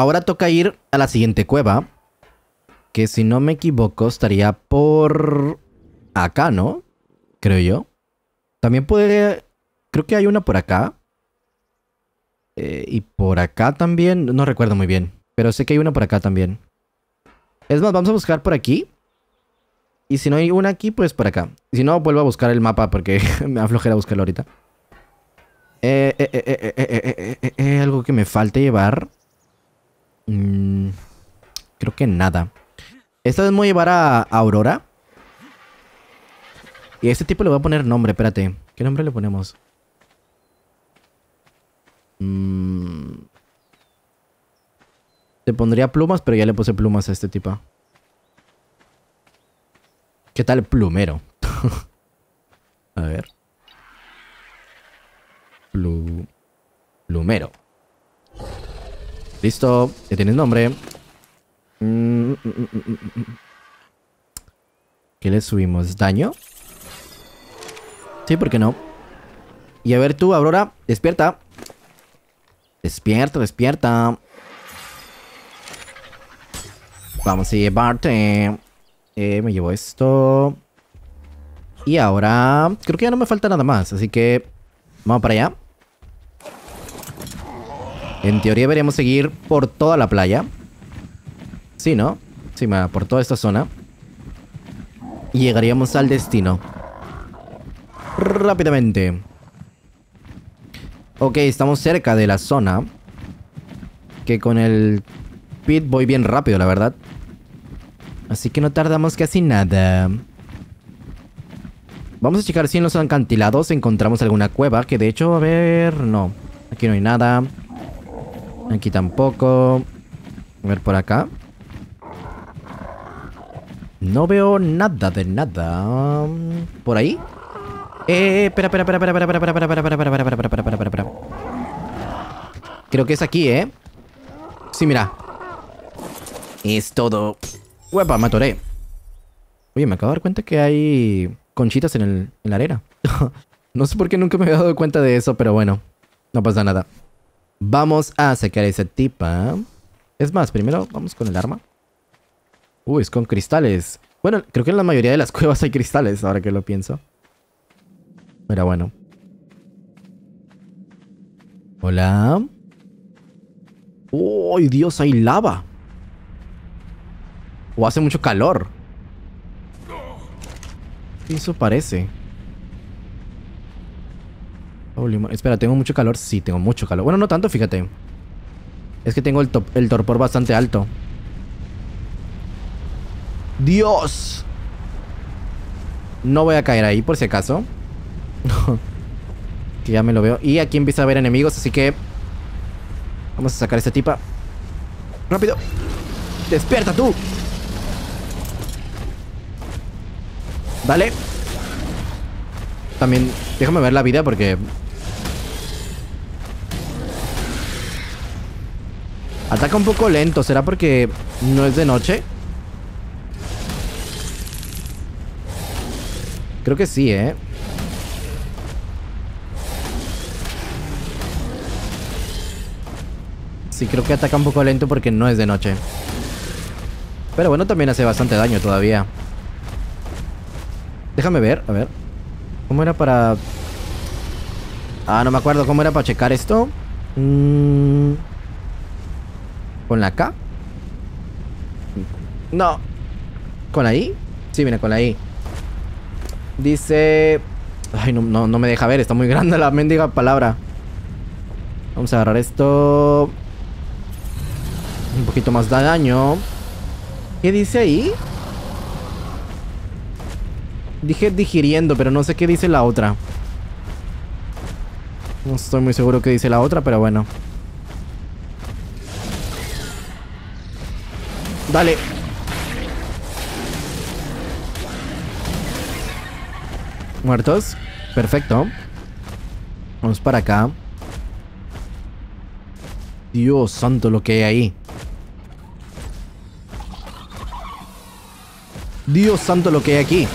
ahora toca ir a la siguiente cueva. Que si no me equivoco estaría por acá, ¿no? Creo yo. También puede... Creo que hay una por acá. Eh, y por acá también. No recuerdo muy bien. Pero sé que hay una por acá también. Es más, vamos a buscar por aquí. Y si no hay una aquí, pues por acá. Si no, vuelvo a buscar el mapa porque me aflojera buscarlo ahorita. Eh, eh, eh, algo que me falte llevar. Mm, creo que nada. Esta vez voy a llevar a, Aurora. Y a este tipo le voy a poner nombre, espérate. ¿Qué nombre le ponemos? Mm. Te pondría plumas, pero ya le puse plumas a este tipo. ¿Qué tal plumero? a ver. Plumero. Listo, ya tienes nombre. Mm, mm, mm, ¿Qué le subimos? ¿Daño? Sí, ¿por qué no? Y a ver tú, Aurora, despierta. Despierta, despierta. Vamos a llevarte. Eh, me llevo esto. Y ahora... Creo que ya no me falta nada más, así que... Vamos para allá. En teoría deberíamos seguir por toda la playa. Sí, ¿no? Sí, por toda esta zona. Y llegaríamos al destino. Rápidamente. Ok, estamos cerca de la zona. Que con el pit voy bien rápido, la verdad. Así que no tardamos casi nada. Vamos a checar si en los acantilados encontramos alguna cueva. Que de hecho, a ver... No. Aquí no hay nada. Aquí tampoco. A ver por acá. No veo nada de nada. ¿Por ahí? Eh, espera, espera, espera, espera, espera, espera, espera, espera, espera, espera, espera, espera, espera. Creo que es aquí, ¿eh? Sí, mira. Es todo. Huepa, me atoré. Oye, me acabo de dar cuenta que hay conchitas en, el, en la arena. no sé por qué nunca me había dado cuenta de eso, pero bueno. No pasa nada. Vamos a sacar esa tipa. Es más, primero vamos con el arma. Uy, es con cristales. Bueno, creo que en la mayoría de las cuevas hay cristales, ahora que lo pienso. Pero bueno. Hola. ¡Uy, Dios! Hay lava. O hace mucho calor. Eso parece. Espera, ¿tengo mucho calor? Sí, tengo mucho calor. Bueno, no tanto, fíjate. Es que tengo el, el torpor bastante alto. ¡Dios! No voy a caer ahí, por si acaso. que ya me lo veo. Y aquí empieza a haber enemigos, así que... Vamos a sacar a esta tipa. ¡Rápido! ¡Despierta tú! Dale. También, déjame ver la vida porque Ataca un poco lento. ¿Será porque no es de noche? Creo que sí, ¿eh? Sí, creo que ataca un poco lento porque no es de noche. Pero bueno, también hace bastante daño todavía. Déjame ver, a ver. ¿Cómo era para...? Ah, no me acuerdo cómo era para checar esto. Mmm... ¿Con la K? No. ¿Con la I? Sí, viene con la I. Dice... Ay, no, no, me deja ver. Está muy grande la mendiga palabra. Vamos a agarrar esto. Un poquito más de daño. ¿Qué dice ahí? Dije digiriendo, pero no sé qué dice la otra. No estoy muy seguro qué dice la otra, pero bueno. Dale. Muertos. Perfecto. Vamos para acá. Dios santo lo que hay ahí. Dios santo lo que hay aquí.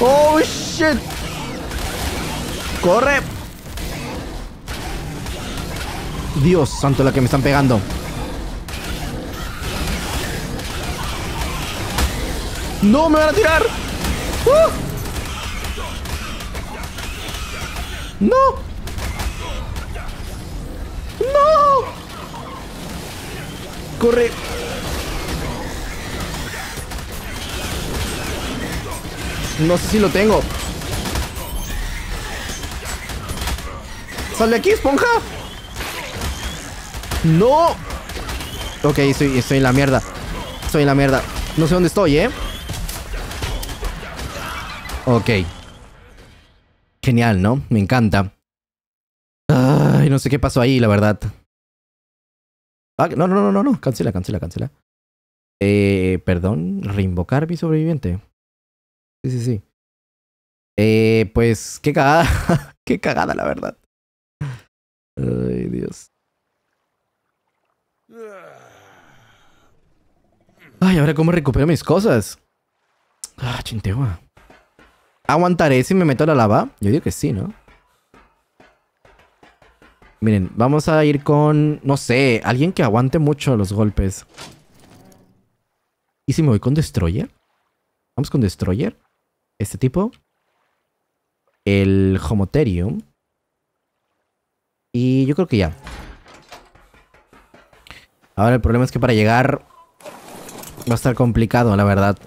Oh, shit. Corre. Dios santo, la que me están pegando. ¡No, me van a tirar! ¡Uh! ¡No! ¡No! ¡Corre! No sé si lo tengo. ¡Sal de aquí, esponja! ¡No! Ok, estoy, estoy en la mierda. Estoy en la mierda. No sé dónde estoy, ¿eh? Ok. Genial, ¿no? Me encanta. Ay, no sé qué pasó ahí, la verdad. Ah, no, no, no, no, no. Cancela, cancela, cancela. Eh, perdón. Reinvocar mi sobreviviente. Sí, sí, sí. Eh, pues, qué cagada. qué cagada, la verdad. Ay, Dios. Ay, ahora cómo recupero mis cosas. Ah, chintegua. ¿Aguantaré si me meto a la lava? Yo digo que sí, ¿no? Miren, vamos a ir con, no sé, alguien que aguante mucho los golpes. ¿Y si me voy con Destroyer? Vamos con Destroyer. Este tipo. El Homoterium. Y yo creo que ya. Ahora el problema es que para llegar va a estar complicado, la verdad.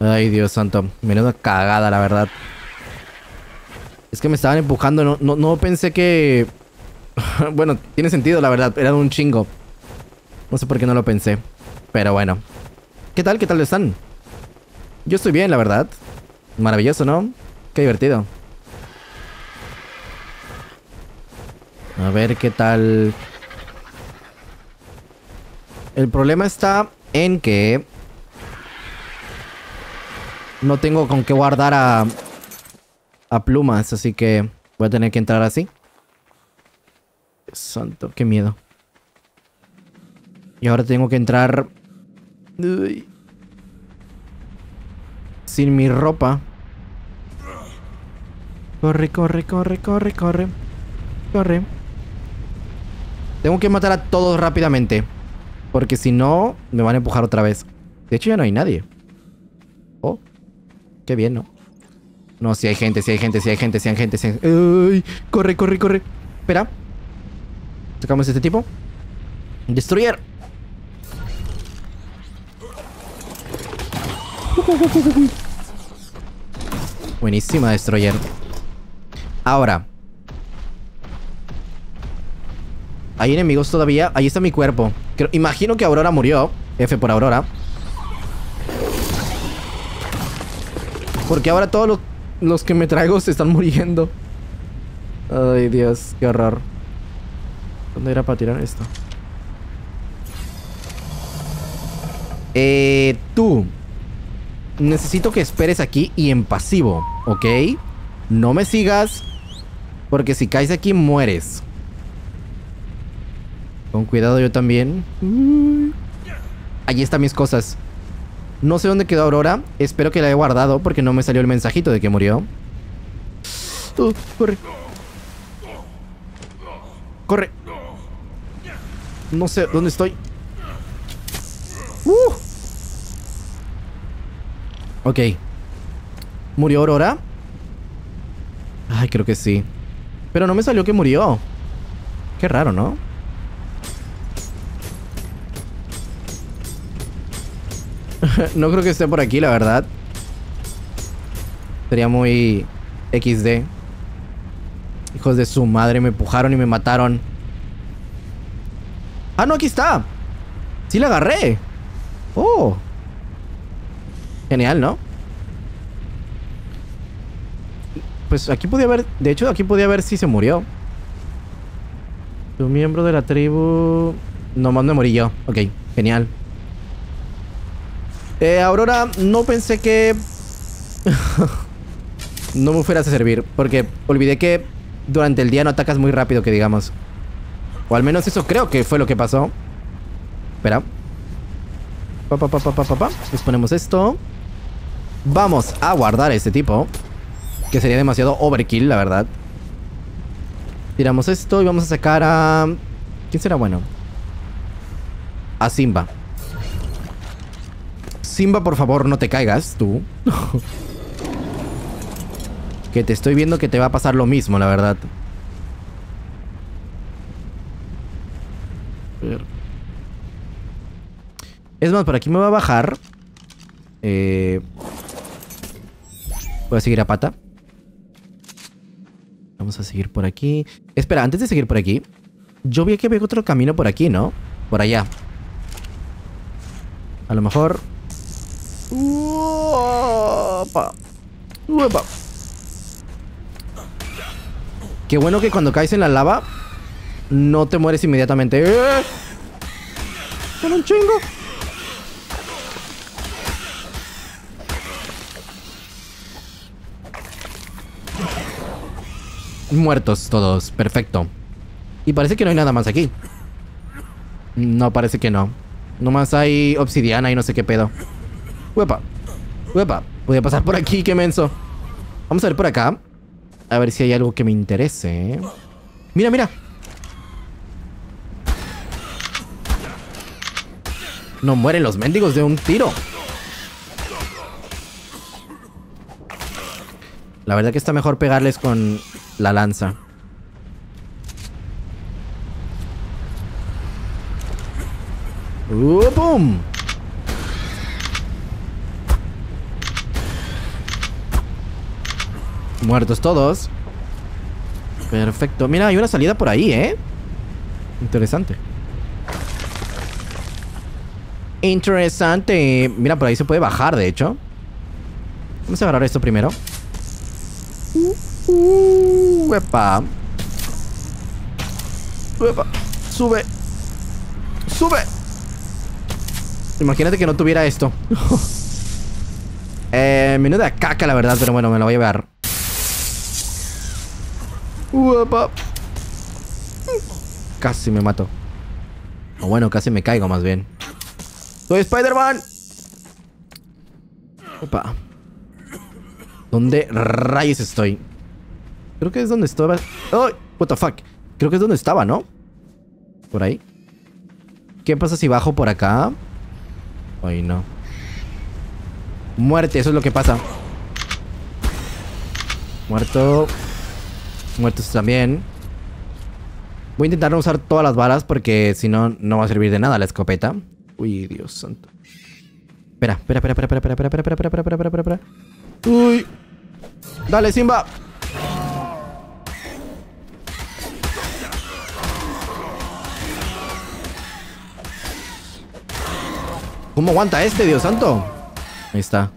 Ay, Dios santo. Menuda cagada, la verdad. Es que me estaban empujando. No, no, pensé que... bueno, tiene sentido, la verdad. Era un chingo. No sé por qué no lo pensé. Pero bueno. ¿Qué tal? ¿Qué tal están? Yo estoy bien, la verdad. Maravilloso, ¿no? Qué divertido. A ver qué tal. El problema está en que no tengo con qué guardar a, a plumas, así que voy a tener que entrar así. Santo, qué miedo. Y ahora tengo que entrar... sin mi ropa. Corre, corre, corre, corre, corre. Corre. Tengo que matar a todos rápidamente. Porque si no, me van a empujar otra vez. De hecho, ya no hay nadie. Qué bien, ¿no? No, si hay gente, si hay gente, si hay gente, si hay gente, si hay gente. Corre, corre, corre. Espera. Sacamos este tipo. Destruyer. Buenísima, Destroyer. Ahora. Hay enemigos todavía. Ahí está mi cuerpo. imagino que Aurora murió. F por Aurora. Porque ahora todos los, que me traigo se están muriendo. Ay, Dios, qué horror. ¿Dónde era para tirar esto? Eh, tú. Necesito que esperes aquí y en pasivo, ¿ok? No me sigas. Porque si caes aquí, mueres. Con cuidado yo también. Allí están mis cosas. No sé dónde quedó Aurora. Espero que la haya guardado porque no me salió el mensajito de que murió. Corre. Corre. No sé dónde estoy. Uh. Ok. ¿Murió Aurora? Ay, creo que sí. Pero no me salió que murió. Qué raro, ¿no? no creo que esté por aquí, la verdad. Sería muy XD. Hijos de su madre, me empujaron y me mataron. Ah, no, aquí está. Sí la agarré. Oh. Genial, ¿no? Pues aquí podía haber... De hecho, aquí podía ver si se murió. Tu miembro de la tribu... Nomás me morí yo. Ok, genial. Eh, Aurora, no pensé que... no me fueras a servir. Porque olvidé que durante el día no atacas muy rápido, que digamos. O al menos eso creo que fue lo que pasó. Espera. Pa, pa, pa, pa, pa, esto. Vamos a guardar a este tipo. Que sería demasiado overkill, la verdad. Tiramos esto y vamos a sacar a... ¿Quién será bueno? A Simba. Simba, por favor, no te caigas, tú. que te estoy viendo que te va a pasar lo mismo, la verdad. Es más, por aquí me va a bajar. Eh... Voy a seguir a pata. Vamos a seguir por aquí. Espera, antes de seguir por aquí. Yo vi que había otro camino por aquí, ¿no? Por allá. A lo mejor... Uopa. Uopa. Qué bueno que cuando caes en la lava no te mueres inmediatamente. ¡Eh! ¡Con un! Muertos todos, perfecto. Y parece que no hay nada más aquí. No, parece que no. Nomás hay obsidiana y no sé qué pedo. Uepa. Uepa. Voy pasar por aquí, qué menso. Vamos a ver por acá. A ver si hay algo que me interese. Mira, mira. No mueren los mendigos de un tiro. La verdad que está mejor pegarles con la lanza. ¡Uh, ¡Pum! Muertos todos. Perfecto. Mira, hay una salida por ahí, ¿eh? Interesante. Interesante. Mira, por ahí se puede bajar, de hecho. Vamos a agarrar esto primero. Uh, epa. Sube. Sube. Imagínate que no tuviera esto. eh, menuda caca, la verdad, pero bueno, me lo voy a llevar. Uepa. Casi me mato. O bueno, casi me caigo más bien. ¡Soy Spider-Man! Opa. ¿Dónde rayos estoy? Creo que es donde estaba... ¡Oh! What the fuck? Creo que es donde estaba, ¿no? Por ahí. ¿Qué pasa si bajo por acá? Ay, no. Muerte, eso es lo que pasa. Muerto. Muertos también. Voy a intentar no usar todas las balas porque si no, no va a servir de nada la escopeta. Uy, Dios santo. Espera, espera, espera, espera, espera, espera, espera, espera, espera, espera, espera, espera. Uy. Dale, Simba. ¿Cómo aguanta este, Dios santo? Ahí está.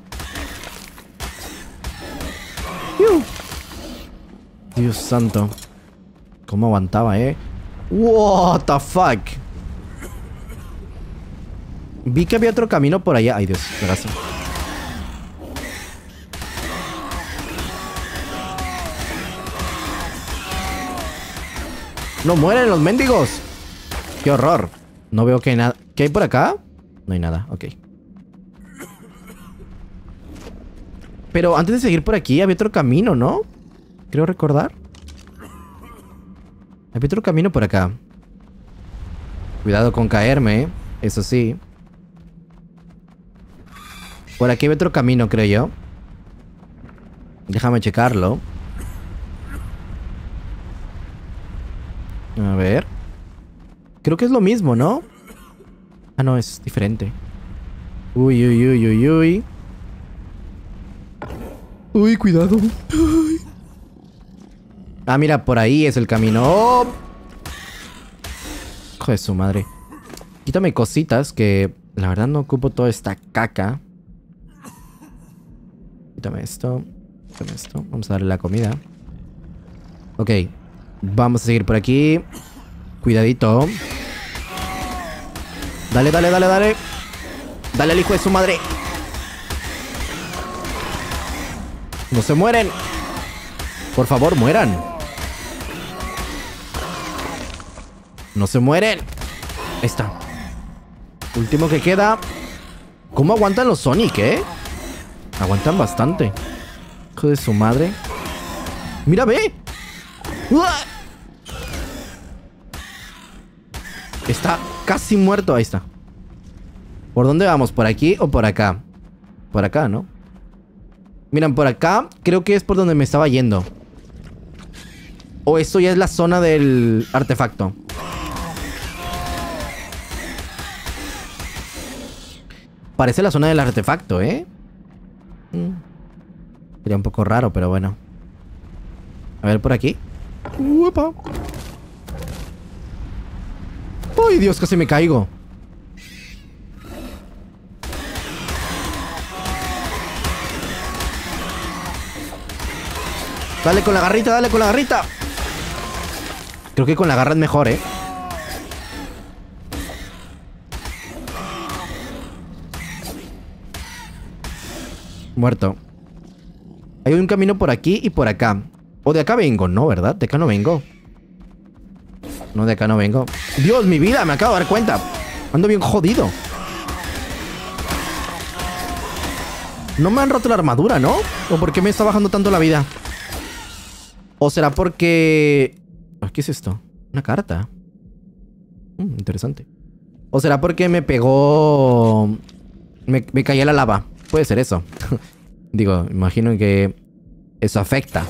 Dios santo. ¿Cómo aguantaba, eh? What the fuck? Vi que había otro camino por allá. Ay, Dios, gracias. ¡No mueren los mendigos! ¡Qué horror! No veo que hay nada. ¿Qué hay por acá? No hay nada, ok. Pero antes de seguir por aquí había otro camino, ¿no? Creo recordar. Había otro camino por acá. Cuidado con caerme, eso sí. Por aquí hay otro camino, creo yo. Déjame checarlo. A ver. Creo que es lo mismo, ¿no? Ah, no, es diferente. Uy, uy, uy, uy, uy. Uy, cuidado. Ah, mira, por ahí es el camino. ¡Oh! Hijo su madre. Quítame cositas que la verdad no ocupo toda esta caca. Quítame esto. Quítame esto. Vamos a darle la comida. Ok. Vamos a seguir por aquí. Cuidadito. Dale, dale, dale, dale. Dale al hijo de su madre. No se mueren. Por favor, mueran. No se mueren. Ahí está. Último que queda. ¿Cómo aguantan los Sonic, eh? Aguantan bastante. Hijo de su madre. Mira, ve. Está casi muerto. Ahí está. ¿Por dónde vamos? ¿Por aquí o por acá? Por acá, ¿no? Miren, por acá creo que es por donde me estaba yendo. O esto ya es la zona del artefacto. Parece la zona del artefacto, ¿eh? Mm. Sería un poco raro, pero bueno. A ver, por aquí. ¡Uepa! ¡Ay, Dios! Casi me caigo. Dale con la garrita, dale con la garrita. Creo que con la garra es mejor, ¿eh? Muerto. Hay un camino por aquí y por acá. O de acá vengo, ¿no? ¿Verdad? De acá no vengo. No, de acá no vengo. Dios, mi vida, me acabo de dar cuenta. Ando bien jodido. No me han roto la armadura, ¿no? ¿O por qué me está bajando tanto la vida? ¿O será porque... Ah, ¿Qué es esto? Una carta. Mm, interesante. ¿O será porque me pegó... Me, me caí a la lava? Puede ser eso. Digo, imagino que eso afecta.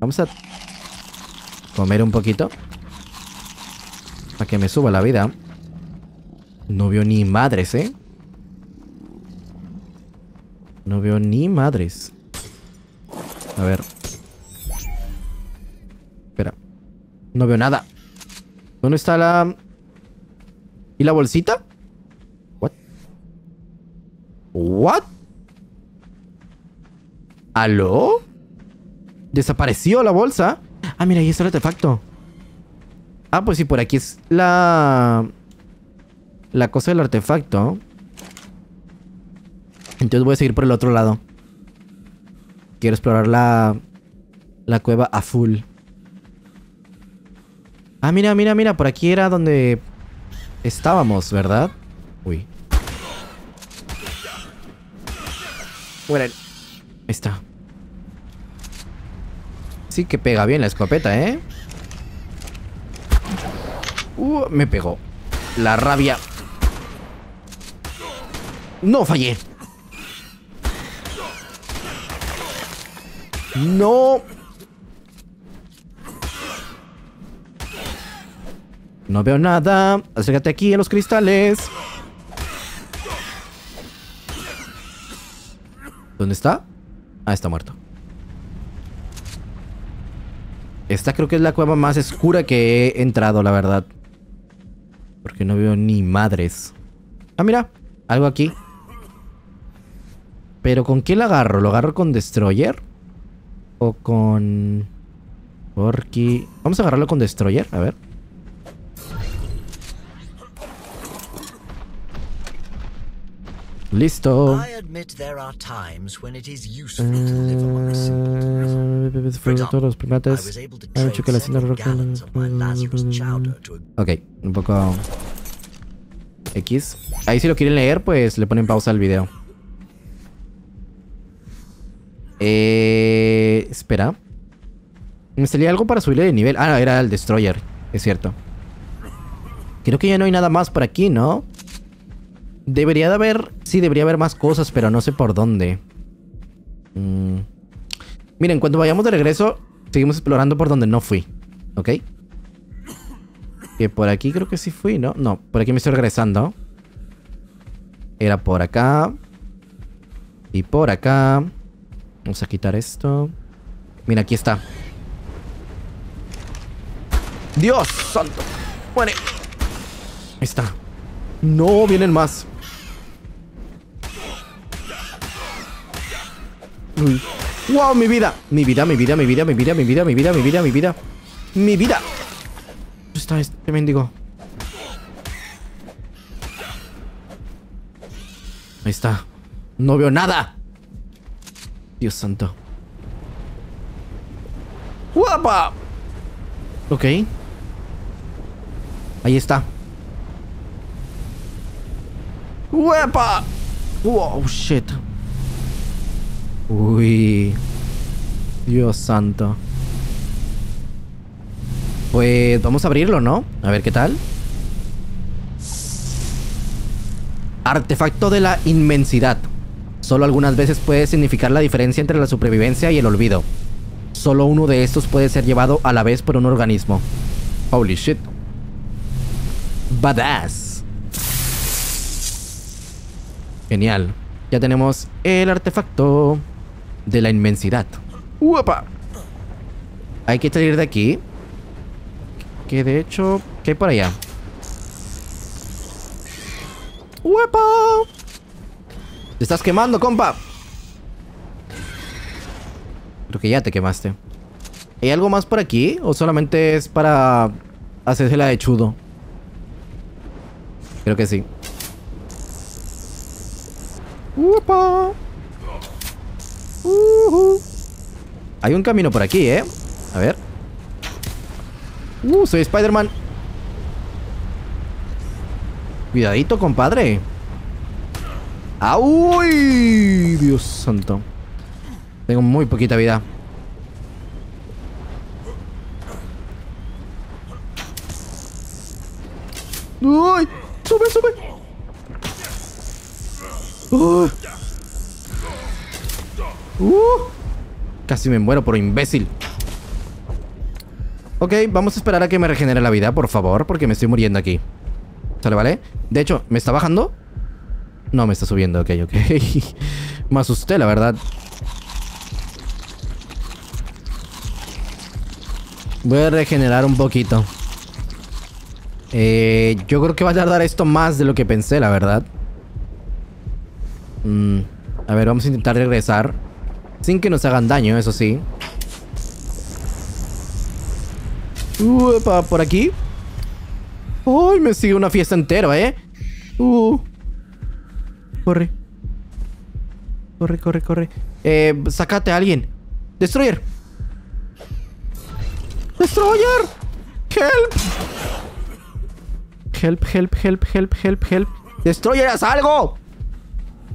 Vamos a comer un poquito. Para que me suba la vida. No veo ni madres, ¿eh? No veo ni madres. A ver. Espera. No veo nada. ¿Dónde está la... ¿Y la bolsita? What? ¿Aló? Desapareció la bolsa. Ah, mira, ahí está el artefacto. Ah, pues sí, por aquí es la... La cosa del artefacto. Entonces voy a seguir por el otro lado. Quiero explorar la... La cueva a full. Ah, mira, mira, mira. Por aquí era donde... Estábamos, ¿verdad? Uy. Bueno, ahí está. Sí que pega bien la escopeta, ¿eh? Uh, me pegó. La rabia. No fallé. No. No veo nada. Acércate aquí a los cristales. ¿Dónde está? Ah, está muerto. Esta creo que es la cueva más oscura que he entrado, la verdad. Porque no veo ni madres. Ah, mira. Algo aquí. Pero ¿con qué la agarro? ¿Lo agarro con Destroyer? ¿O con... Porky? Vamos a agarrarlo con Destroyer, a ver. Simple For todos los primates. Han hecho que la Ok, un poco... X. Ahí si lo quieren leer, pues le ponen pausa al video. Eh... Espera. Me salía algo para subirle de nivel. Ah, era el Destroyer. Es cierto. Creo que ya no hay nada más por aquí, ¿no? Debería de haber... Sí, debería haber más cosas, pero no sé por dónde. Mm. Miren, cuando vayamos de regreso, seguimos explorando por donde no fui. ¿Ok? Que por aquí creo que sí fui, ¿no? No, por aquí me estoy regresando. Era por acá. Y por acá. Vamos a quitar esto. Mira, aquí está. ¡Dios santo! Muere. Ahí está. No, vienen más. ¡Wow! Mi vida. Mi vida, mi vida, mi vida, mi vida, mi vida, mi vida, mi vida, mi vida. Mi vida. ¿Dónde está este mendigo? Ahí está. No veo nada. Dios santo. ¡Guapa! Ok. Ahí está. ¡Guapa! Wow, shit. Uy. Dios santo. Pues vamos a abrirlo, ¿no? A ver qué tal. Artefacto de la inmensidad. Solo algunas veces puede significar la diferencia entre la supervivencia y el olvido. Solo uno de estos puede ser llevado a la vez por un organismo. Holy shit. Badass. Genial. Ya tenemos el artefacto de la inmensidad. ¡Uepa! Hay que salir de aquí. Que de hecho... ¿Qué hay por allá? ¡Uepa! Te estás quemando, compa. Creo que ya te quemaste. ¿Hay algo más por aquí? ¿O solamente es para hacerse la de chudo? Creo que sí. Hay un camino por aquí, ¿eh? A ver. Uh, soy Spider-Man. Cuidadito, compadre. ¡Ay! Dios santo. Tengo muy poquita vida. Casi me muero por imbécil. Ok, vamos a esperar a que me regenere la vida, por favor, porque me estoy muriendo aquí. ¿Sale, vale? De hecho, ¿me está bajando? No, me está subiendo, ok, ok. me asusté, la verdad. Voy a regenerar un poquito. Eh, yo creo que va a tardar esto más de lo que pensé, la verdad. Mm, a ver, vamos a intentar regresar. Sin que nos hagan daño, eso sí. Uepa, por aquí. Uy, me sigue una fiesta entera, ¿eh? Uh. Corre. Corre, corre, corre. Eh, sácate a alguien. Destroyer. Destroyer. Help. Help, help, help, help, help, help. Destroyer, haz algo.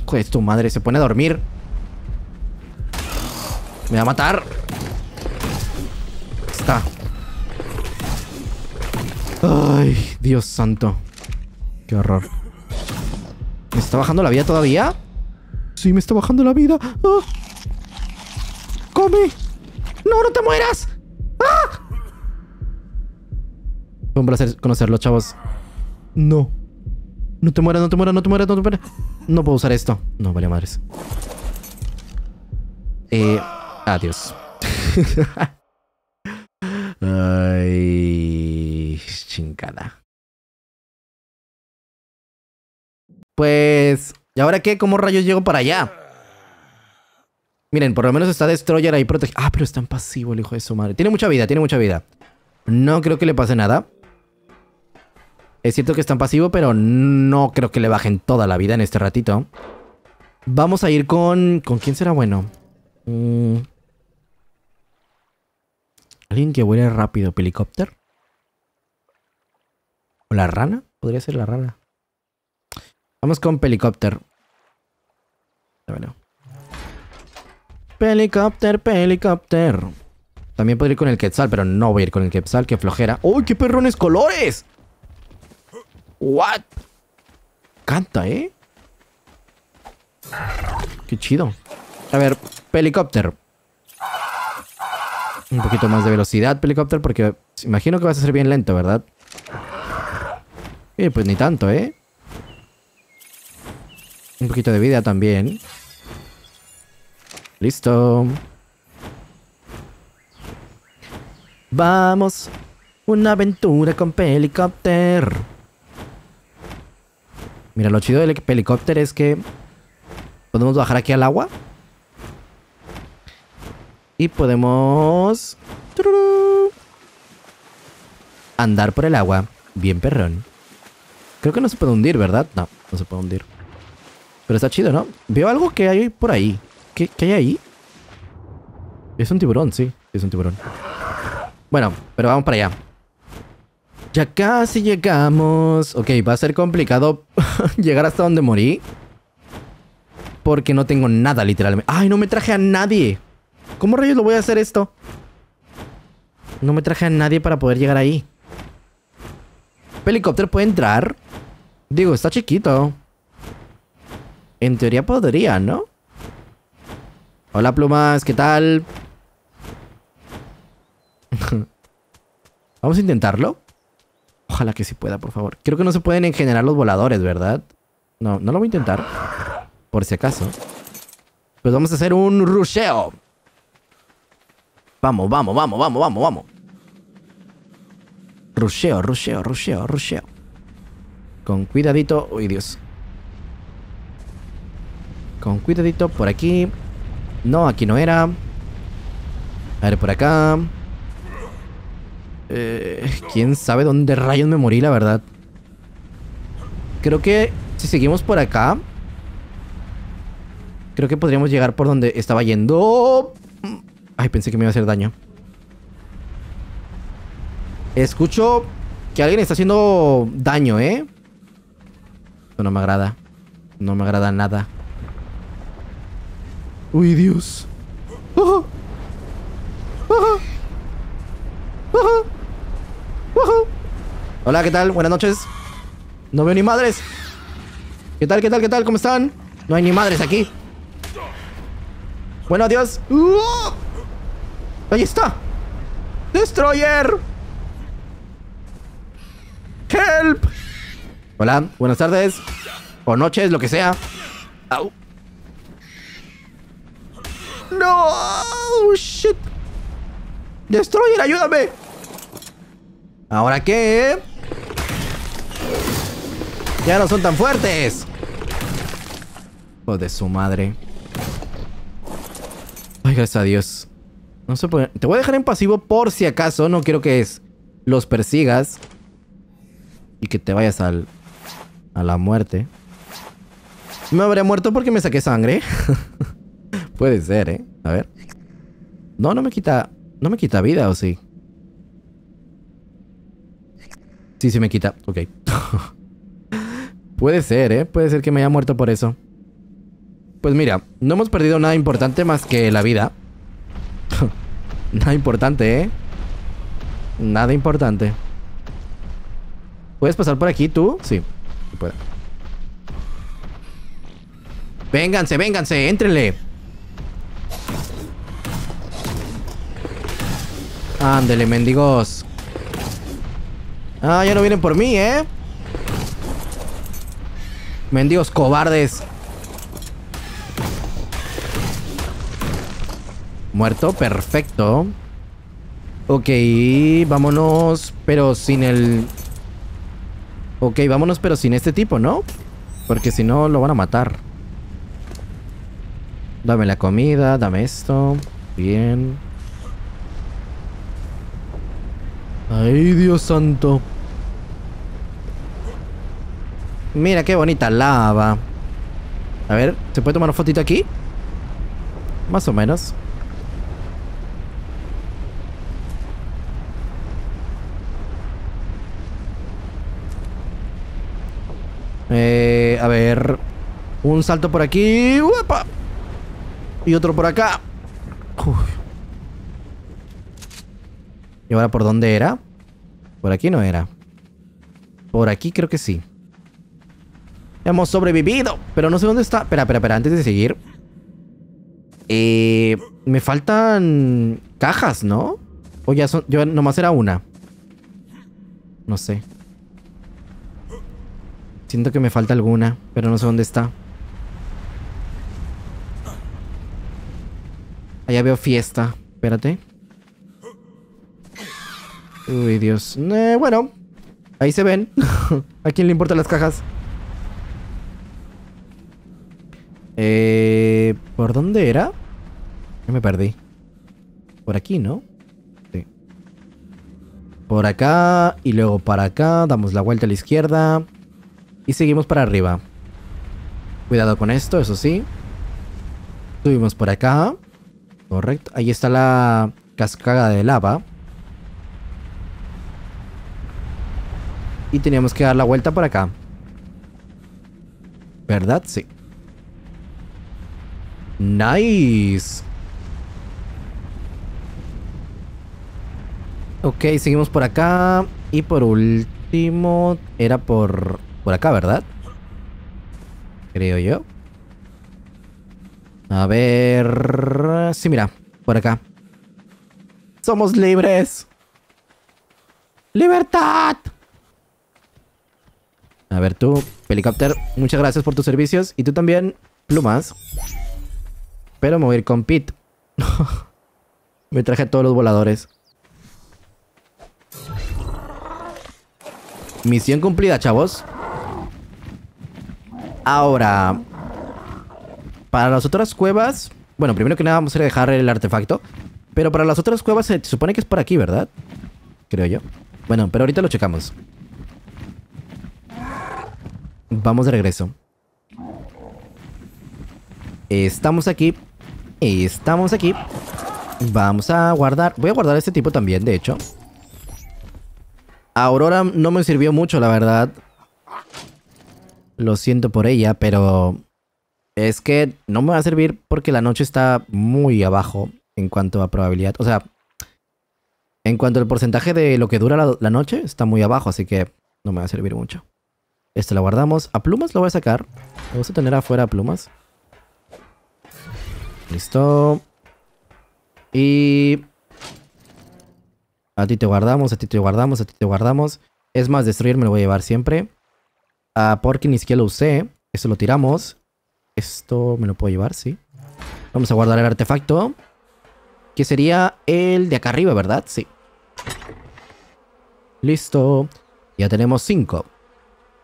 Pues tu madre se pone a dormir. Me va a matar. Está. Ay, Dios santo. Qué horror. ¿Me está bajando la vida todavía? Sí, me está bajando la vida. ¡Ah! ¡Come! ¡No, no te mueras! ¡Ah! Fue un placer conocerlo, chavos. No. No te mueras, no te mueras, no te mueras, no te mueras. No puedo usar esto. No, vale madres. Eh, adiós. Ay, chingada. Pues, ¿y ahora qué? ¿Cómo rayos llego para allá? Miren, por lo menos está Destroyer ahí protegido. Ah, pero está en pasivo el hijo de su madre. Tiene mucha vida, tiene mucha vida. No creo que le pase nada. Es cierto que está en pasivo, pero no creo que le bajen toda la vida en este ratito. Vamos a ir con... ¿Con quién será bueno? Mm. Alguien que vuele rápido. ¿Helicóptero? ¿O la rana? Podría ser la rana. Vamos con Pelicopter. Bueno. Pelicopter, Pelicopter. También podría ir con el Quetzal, pero no voy a ir con el Quetzal, que flojera. ¡Uy, qué perrones colores! ¿What? Canta, ¿eh? Qué chido. A ver, Pelicopter. Un poquito más de velocidad, Pelicopter, porque imagino que vas a ser bien lento, ¿verdad? Y pues ni tanto, ¿eh? Un poquito de vida también. Listo. Vamos. Una aventura con Pelicopter. Mira, lo chido del helicóptero es que podemos bajar aquí al agua. Y podemos... Andar por el agua. Bien perrón. Creo que no se puede hundir, ¿verdad? No, no se puede hundir. Pero está chido, ¿no? Veo algo que hay por ahí. ¿Qué, qué hay ahí? Es un tiburón, sí. Es un tiburón. Bueno, pero vamos para allá. Ya casi llegamos. Ok, va a ser complicado llegar hasta donde morí. Porque no tengo nada, literalmente. ¡Ay, no me traje a nadie! ¿Cómo rayos lo voy a hacer esto? No me traje a nadie para poder llegar ahí. ¿El helicóptero puede entrar? Digo, está chiquito. En teoría podría, ¿no? Hola, plumas, ¿qué tal? Vamos a intentarlo. Ojalá que sí pueda, por favor. Creo que no se pueden generar los voladores, ¿verdad? No, no lo voy a intentar. Por si acaso. Pues vamos a hacer un rusheo. Vamos, vamos, vamos, vamos, vamos, vamos. Rusheo, rusheo, rusheo, rusheo. Con cuidadito. Uy, Dios. Con cuidadito por aquí. No, aquí no era. A ver, por acá. Eh, ¿Quién sabe dónde rayos me morí, la verdad? Creo que si seguimos por acá... Creo que podríamos llegar por donde estaba yendo. Ay, pensé que me iba a hacer daño. Escucho que alguien está haciendo daño, ¿eh? Eso no me agrada. No me agrada nada. Uy, Dios. ¡Oh! ¡Oh! ¡Oh! Hola, ¿qué tal? Buenas noches. No veo ni madres. ¿Qué tal, qué tal, qué tal? ¿Cómo están? No hay ni madres aquí. Bueno, adiós. ¡Oh! Ahí está. Destroyer. Help. Hola, buenas tardes. O noches, lo que sea. Au. No. Oh, shit. Destroyer, ayúdame. ¿Ahora qué? Ya no son tan fuertes. Oh, de su madre. Ay, gracias a Dios. No se puede... Te voy a dejar en pasivo por si acaso. No quiero que es... los persigas. Y que te vayas al... A la muerte. Me habría muerto porque me saqué sangre. Puede ser, ¿eh? A ver. No, no me quita... No me quita vida, ¿o sí? Sí, sí me quita. Ok. Puede ser, ¿eh? Puede ser que me haya muerto por eso. Pues mira, no hemos perdido nada importante más que la vida. nada importante, ¿eh? Nada importante. ¿Puedes pasar por aquí tú? Sí, puede. Vénganse, vénganse, éntrenle. Ándele, mendigos. Ah, ya no vienen por mí, ¿eh? Mendigos cobardes. Muerto, perfecto. Ok, vámonos, pero sin el... Ok, vámonos, pero sin este tipo, ¿no? Porque si no, lo van a matar. Dame la comida, dame esto. Bien. Ay, Dios santo. Mira qué bonita lava. A ver, ¿se puede tomar una fotito aquí? Más o menos. Eh, a ver. Un salto por aquí. Y otro por acá. ¿Y ahora por dónde era? Por aquí no era. Por aquí creo que sí. Hemos sobrevivido. Pero no sé dónde está. Espera, espera, espera. Antes de seguir. Eh, me faltan cajas, ¿no? O ya son... Yo nomás era una. No sé. Siento que me falta alguna. Pero no sé dónde está. Allá veo fiesta. Espérate. Uy, Dios. Eh, bueno. Ahí se ven. ¿A quién le importan las cajas? Eh, ¿Por dónde era? Ya me perdí. Por aquí, ¿no? Sí. Por acá y luego para acá. Damos la vuelta a la izquierda. Y seguimos para arriba. Cuidado con esto, eso sí. Subimos por acá. Correcto. Ahí está la cascada de lava. Y teníamos que dar la vuelta por acá. ¿Verdad? Sí. Nice. Ok, seguimos por acá. Y por último, era por, por acá, ¿verdad? Creo yo. A ver... Sí, mira, por acá. ¡Somos libres! ¡Libertad! A ver tú, Helicóptero, muchas gracias por tus servicios. Y tú también, Plumas. Pero me voy con Pete. me traje a todos los voladores. Misión cumplida, chavos. Ahora... Para las otras cuevas... Bueno, primero que nada vamos a dejar el artefacto. Pero para las otras cuevas se supone que es por aquí, ¿verdad? Creo yo. Bueno, pero ahorita lo checamos. Vamos de regreso. Estamos aquí. Estamos aquí. Vamos a guardar. Voy a guardar este tipo también, de hecho. Aurora no me sirvió mucho, la verdad. Lo siento por ella, pero... Es que no me va a servir porque la noche está muy abajo en cuanto a probabilidad. O sea, en cuanto al porcentaje de lo que dura la, noche, está muy abajo, así que no me va a servir mucho. Este lo guardamos. A plumas lo voy a sacar. Vamos a tener afuera plumas. Listo. Y... A ti te guardamos, a ti te guardamos, a ti te guardamos. Es más, destruir me lo voy a llevar siempre. A porque ni siquiera lo usé. Esto lo tiramos. Esto me lo puedo llevar, sí. Vamos a guardar el artefacto. Que sería el de acá arriba, ¿verdad? Sí. Listo. Ya tenemos cinco.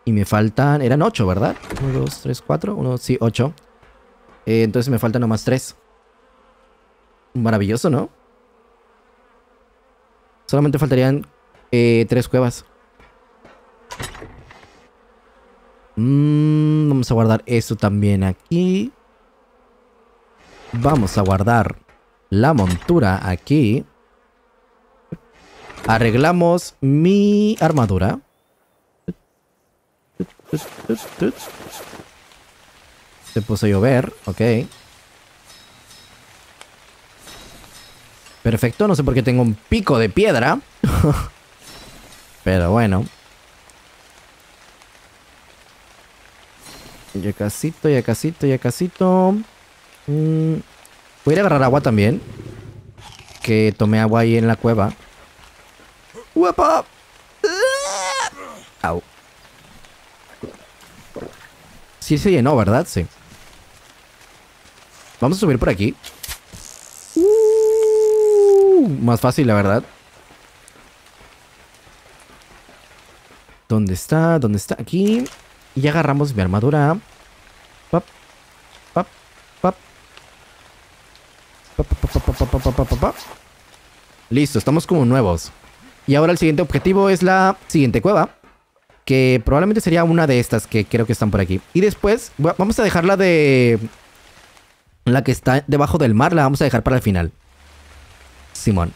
Y me faltan... Eran 8, ¿verdad? 1, 2, 3, 4. 1, sí, 8. Eh, entonces me faltan nomás 3. Maravilloso, ¿no? Solamente faltarían eh, 3 cuevas. Mm, vamos a guardar eso también aquí. Vamos a guardar la montura aquí. Arreglamos mi armadura. Se puso a llover, ok. Perfecto, no sé por qué tengo un pico de piedra. Pero bueno. Ya casito, ya casito, ya casito. Mm, voy a ir a agarrar agua también. Que tomé agua ahí en la cueva. ¡Guapa! Au. Sí se llenó, ¿verdad? Sí. Vamos a subir por aquí. Uh, más fácil, la verdad. ¿Dónde está? ¿Dónde está? Aquí. Y agarramos mi armadura. Pap, pap, pap. Listo, estamos como nuevos. Y ahora el siguiente objetivo es la siguiente cueva. Que probablemente sería una de estas que creo que están por aquí. Y después vamos a dejarla de... La que está debajo del mar la vamos a dejar para el final. Simón.